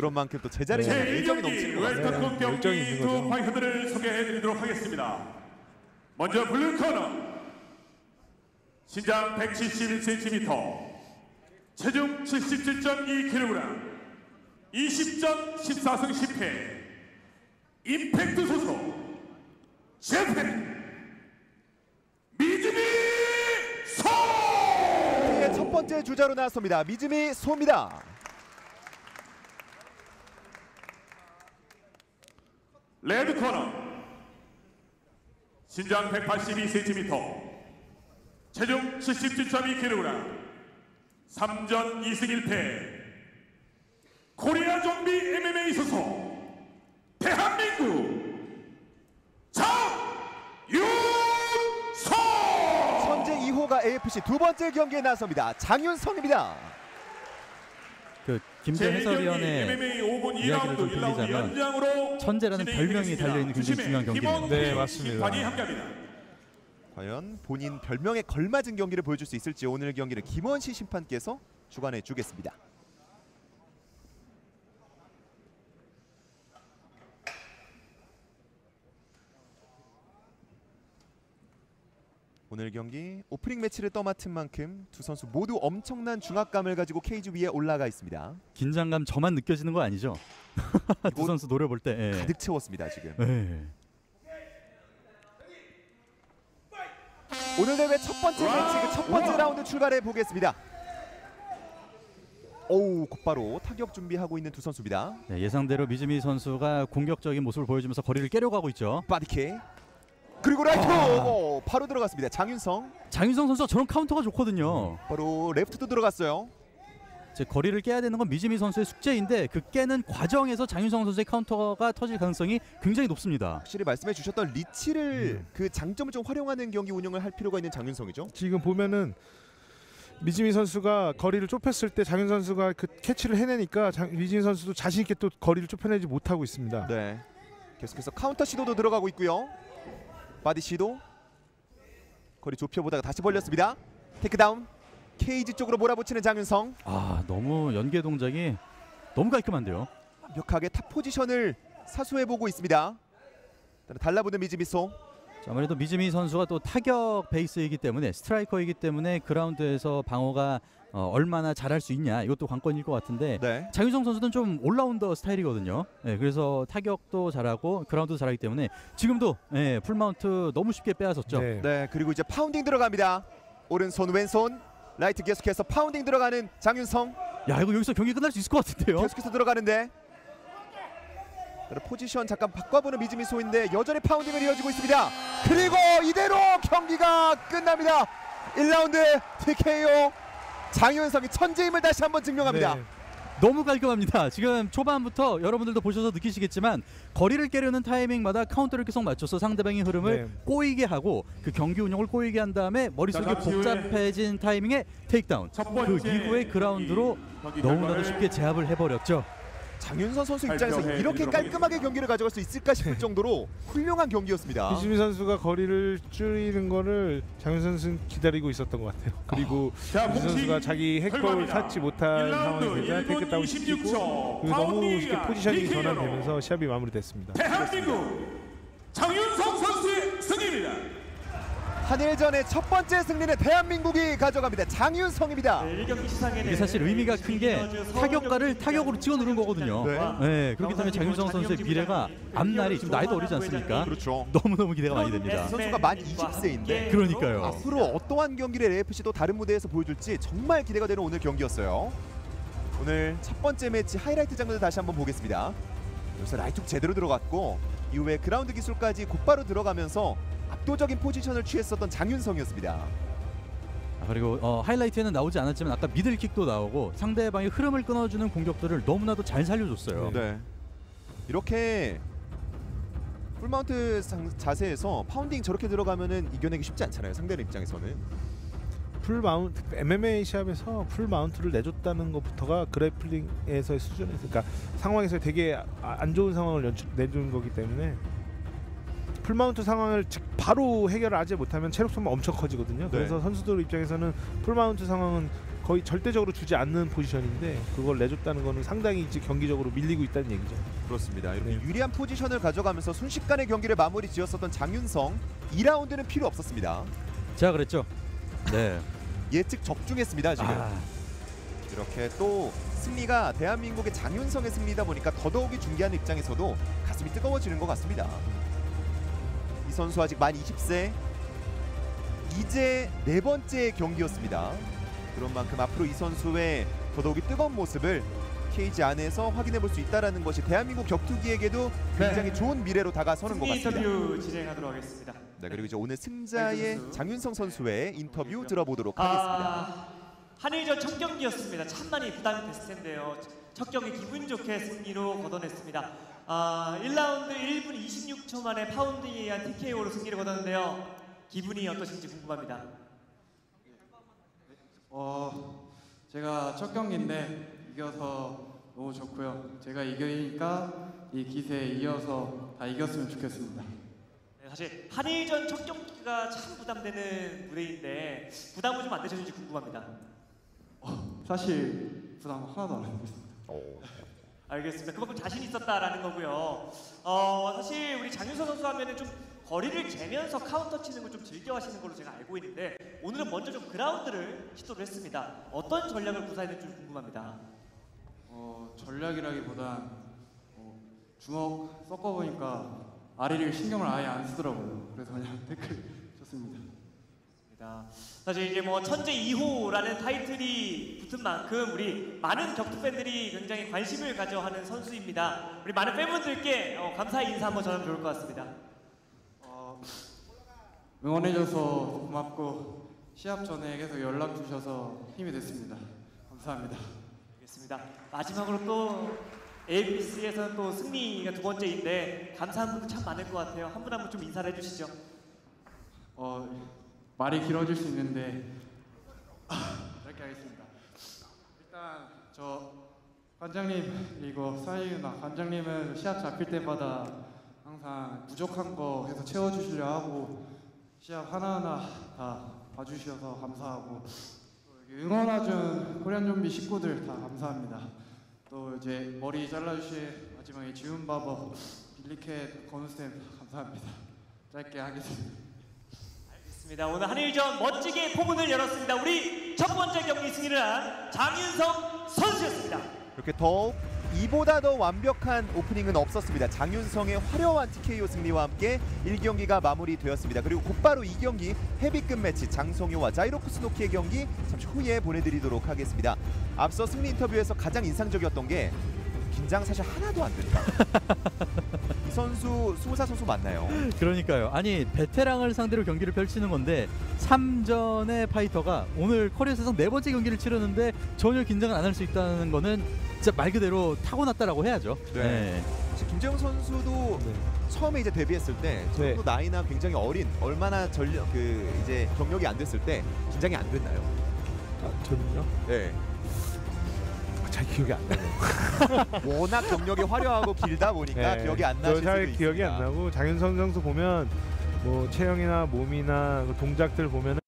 그런 만큼 또 제자리에 네. 애정이 넘치는 것 같아요. 웰컴 네, 열정이 경기 있는 거죠. 두 파이터들을 소개해드리도록 하겠습니다. 먼저 블루 코너 신장 171cm 체중 77.2kg 20전 14승 10패 임팩트 소속 챔피언 미즈미 소 의 첫 번째 주자로 나섰습니다. 미즈미 소입니다. 레드 코너. 신장 182cm 체중 77.2kg 3전 2승 1패. 코리아 좀비 MMA 소속 대한민국 장윤성 현재 2호가 AFC 두 번째 경기에 나섭니다. 장윤성입니다. 그 김재 해설위원의 MMA 5분 이야기를 2라운드 좀 1라운드 빌리자면 연장으로 천재라는 별명이 달려있는 굉장히 중요한 경기네요. 네, 맞습니다. 과연 본인 별명에 걸맞은 경기를 보여줄 수 있을지 오늘 경기를 김원시 심판께서 주관해 주겠습니다. 오늘 경기 오프닝 매치를 떠맡은 만큼 두 선수 모두 엄청난 중압감을 가지고 케이지 위에 올라가 있습니다. 긴장감 저만 느껴지는 거 아니죠? 두 선수 노려볼 때. 예. 가득 채웠습니다 지금. 예. 오늘 대회 첫 번째 매치 그 첫 번째 라운드 출발해 보겠습니다. 오우 곧바로 타격 준비하고 있는 두 선수입니다. 네, 예상대로 미즈미 선수가 공격적인 모습을 보여주면서 거리를 깨려고 하고 있죠. 바디킥 그리고 라이트 오, 바로 들어갔습니다. 장윤성 장윤성 선수가 저런 카운터가 좋거든요. 바로 레프트도 들어갔어요. 제 거리를 깨야 되는 건 미즈미 선수의 숙제인데 그 깨는 과정에서 장윤성 선수의 카운터가 터질 가능성이 굉장히 높습니다. 확실히 말씀해 주셨던 리치를 그 장점을 좀 활용하는 경기 운영을 할 필요가 있는 장윤성이죠. 지금 보면은 미즈미 선수가 거리를 좁혔을 때 장윤성 선수가 그 캐치를 해내니까 장, 미즈미 선수도 자신 있게 또 거리를 좁혀내지 못하고 있습니다. 네. 계속해서 카운터 시도도 들어가고 있고요. 바디 시도. 거리 좁혀보다가 다시 벌렸습니다. 테이크다운. 케이지 쪽으로 몰아붙이는 장윤성. 아 너무 연계 동작이 너무 깔끔한데요. 완벽하게 탑 포지션을 사수해보고 있습니다. 달라붙는 미즈미소. 자, 아무래도 미즈미 선수가 또 타격 베이스이기 때문에 스트라이커이기 때문에 그라운드에서 방어가 어, 얼마나 잘할 수 있냐 이것도 관건일 것 같은데 네. 장윤성 선수는 좀 올라운더 스타일이거든요. 예, 그래서 타격도 잘하고 그라운드도 잘하기 때문에 지금도 예, 풀마운트 너무 쉽게 빼앗았죠. 네. 네. 그리고 이제 파운딩 들어갑니다. 오른손 왼손. 라이트 계속해서 파운딩 들어가는 장윤성. 야 이거 여기서 경기 끝날 수 있을 것 같은데요. 계속해서 들어가는데. 포지션 잠깐 바꿔보는 미즈미소인데 여전히 파운딩을 이어지고 있습니다. 그리고 이대로 경기가 끝납니다. 1라운드 TKO 장윤성이 천재임을 다시 한번 증명합니다. 네. 너무 깔끔합니다. 지금 초반부터 여러분들도 보셔서 느끼시겠지만 거리를 깨려는 타이밍마다 카운터를 계속 맞춰서 상대방의 흐름을 네. 꼬이게 하고 그 경기 운영을 꼬이게 한 다음에 머릿속이 복잡해진 타이밍에 테이크다운. 첫그 이후에 그라운드로 너무나도 쉽게 제압을 해버렸죠. 장윤성 선수 입장에서 이렇게 깔끔하게 경기를 가져갈 수 있을까 싶을 정도로 훌륭한 경기였습니다. 미즈미 선수가 거리를 줄이는 거를 장윤성 선수는 기다리고 있었던 것 같아요. 그리고 자, 미즈미 선수가 자기 결과입니다. 찾지 못한 1라운드 상황이 되자 1분 테이크다운 시키고 26초 그리고 너무 쉽게 포지션이 전환되면서 시합이 마무리됐습니다. 대한민국 장윤성 선수의 승리입니다. 한일전의 첫 번째 승리는 대한민국이 가져갑니다. 장윤성입니다. 이게 사실 의미가 큰 게 타격가를 타격으로 찍어 누른 거거든요. 네. 네, 그렇기 때문에 장윤성 선수의 미래가 앞날이 지금 나이도 어리지 않습니까? 그렇죠. 너무너무 기대가 많이 됩니다. 선수가 만 20세인데 그러니까요. 앞으로 어떠한 경기를 AFC도 다른 무대에서 보여줄지 정말 기대가 되는 오늘 경기였어요. 오늘 첫 번째 매치 하이라이트 장면을 다시 한번 보겠습니다. 여기서 라이트 제대로 들어갔고 이후에 그라운드 기술까지 곧바로 들어가면서 압도적인 포지션을 취했었던 장윤성이었습니다. 아, 그리고 어, 하이라이트에는 나오지 않았지만 아까 미들킥도 나오고 상대방의 흐름을 끊어주는 공격들을 너무나도 잘 살려줬어요. 네. 이렇게 풀마운트 상- 자세에서 파운딩 저렇게 들어가면은 이겨내기 쉽지 않잖아요. 상대의 입장에서는. 풀 마운트 MMA 시합에서 풀 마운트를 내줬다는 것부터가 그래플링에서의 수준에서 그러니까 상황에서 되게 아- 안 좋은 상황을 연출, 내준 거기 때문에 풀 마운트 상황을 즉 바로 해결을 하지 못하면 체력 소모 엄청 커지거든요. 그래서 선수들 입장에서는 풀 마운트 상황은 거의 절대적으로 주지 않는 포지션인데 그걸 내줬다는 거는 상당히 이제 경기적으로 밀리고 있다는 얘기죠. 그렇습니다. 이렇게 네. 유리한 포지션을 가져가면서 순식간에 경기를 마무리 지었었던 장윤성 2라운드는 필요 없었습니다. 제가 그랬죠. 네. 예측 적중했습니다 지금. 아, 이렇게 또 승리가 대한민국의 장윤성의 승리다 보니까 더더욱이 중계하는 입장에서도 가슴이 뜨거워지는 것 같습니다. 이 선수 아직 만 20세. 이제 네 번째 경기였습니다. 그런 만큼 앞으로 이 선수의 더더욱이 뜨거운 모습을 케이지 안에서 확인해 볼 수 있다라는 것이 대한민국 격투기에게도 굉장히 좋은 미래로 다가서는 것 같습니다. 인터뷰 진행하도록 하겠습니다. 네, 그리고 이제 오늘 승자의 선수. 장윤성 선수의 인터뷰 들어보도록 하겠습니다. 아, 한일전 첫 경기였습니다. 참 많이 부담이 됐을 텐데요. 첫 경기 기분 좋게 승리로 걷어냈습니다. 아, 1라운드 1분 26초 만에 파운드에 의한 TKO로 승리를 거뒀는데요. 기분이 어떠신지 궁금합니다. 어, 제가 첫 경기인데 이겨서 너무 좋고요. 제가 이기니까 이 기세에 이어서 다 이겼으면 좋겠습니다. 네, 사실 한일전 첫 경기가 참 부담되는 무대인데 부담은 좀 안 되셨는지 궁금합니다. 사실 부담 하나도 안 하고 있습니다. 알겠습니다. 그만큼 자신 있었다라는 거고요. 어, 사실 우리 장윤성 선수 하면은 좀 거리를 재면서 카운터 치는 걸 좀 즐겨 하시는 걸로 제가 알고 있는데 오늘은 먼저 좀 그라운드를 시도를 했습니다. 어떤 전략을 구사했는지 좀 궁금합니다. 어, 전략이라기보단 어, 주먹 섞어보니까 다리를 신경을 아예 안 쓰더라고요. 그래서 그냥 태클 쳤습니다. 입니다. 사실 이제 뭐 천재 2호라는 타이틀이 붙은 만큼 우리 많은 격투 팬들이 굉장히 관심을 가져하는 선수입니다. 우리 많은 팬분들께 어, 감사의 인사 한번 전하면 좋을 것 같습니다. 어, 응원해줘서 고맙고 시합 전에 계속 연락 주셔서 힘이 됐습니다. 감사합니다. 알겠습니다. 마지막으로 또 ABC에서는 또 승리가 두 번째인데 감사한 분들 참 많을 것 같아요. 한 분 한 분 좀 인사를 해주시죠. 어, 말이 길어질 수 있는데 이렇게 하겠습니다. 일단 저 관장님 그리고 사이유나 관장님은 시합 잡힐 때마다 항상 부족한 거 해서 채워주시려 하고 시합 하나하나 다 봐주셔서 감사하고 응원해준 코리안 좀비 식구들 다 감사합니다. 또 이제 머리 잘라주신 마지막에 지훈 바버 빌리캣 건우쌤 감사합니다. 짧게 하겠습니다. 알겠습니다. 오늘 한일전 멋지게 포문을 열었습니다. 우리 첫 번째 경기 승리를 한 장윤성 선수였습니다. 이렇게 더욱 이보다 더 완벽한 오프닝은 없었습니다. 장윤성의 화려한 TKO 승리와 함께 1경기가 마무리되었습니다. 그리고 곧바로 2경기 헤비급 매치 장성효와 자이로프스노키의 경기 잠시 후에 보내드리도록 하겠습니다. 앞서 승리 인터뷰에서 가장 인상적이었던 게 긴장 사실 하나도 안 된다. 이 선수 수무사 선수 맞나요? 그러니까요. 아니 베테랑을 상대로 경기를 펼치는 건데 3전의 파이터가 오늘 커리어 사상 네 번째 경기를 치르는데 전혀 긴장을 안 할 수 있다는 거는 진짜 말 그대로 타고났다라고 해야죠. 네. 사실 김재영 선수도 네. 처음에 이제 데뷔했을 때 네. 저도 나이나 굉장히 어린 얼마나 전력 그 이제 경력이 안 됐을 때 긴장이 안 됐나요? 아, 저는요? 네. 아, 잘 기억이 안 나요. 워낙 경력이 화려하고 길다 보니까 네. 기억이 안저 나실 잘 수도 기억이 있습니다. 안 나고 장윤선 선수 보면 뭐 체형이나 몸이나 그 동작들 보면은